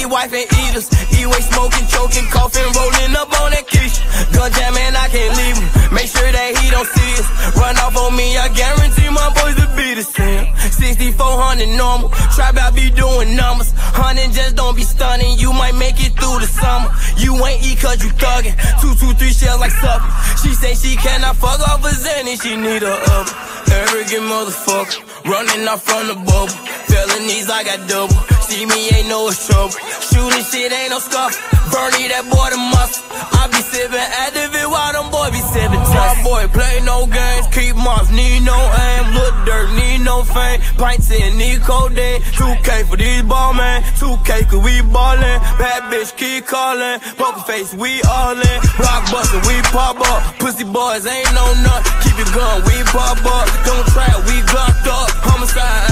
be wife and eaters. E-way smoking, choking, coughing, rolling up on that quiche. Gun jam and I can't leave him. Make sure that he don't see us. Run off on me, I guarantee my boys to be the same. 6400 normal. Trap out be doing numbers. Hunting just don't be stunning. You might make it through the summer. You ain't eat cause you thuggin'. Two, two, three shells like supper. She say she cannot fuck off a Zenny, she need a up. Arrogant motherfucker. Running off from the bubble. Felonies, I got double. See me, ain't no trouble. Shooting shit, ain't no scuff. Bernie, that boy, the muscle. I be sipping active while them boy be sipping. My boy, play no games, keep moms, need no aim. Look dirt, need no fame. Pints in, need codeine. 2K for these ball, man. 2K, cause we ballin'. Bad bitch, keep calling. Poker face, we all in. Rock bustin', we pop up. Pussy boys, ain't no nut. Keep it gun, we pop up. Don't try, we glocked up. Homicide,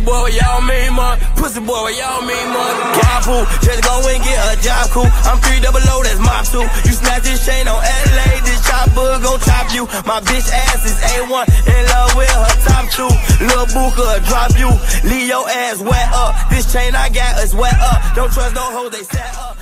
Pussy boy, what y'all mean money? Pussy boy, what y'all mean? Carpool, just go and get a job cool. I'm 3 double O, that's my two. You snatch this chain on LA, this chopper gon' chop you. My bitch ass is A1, in love with her top two. Lil' Booker drop you, leave your ass wet up. This chain I got is wet up. Don't trust no hoes, they set up.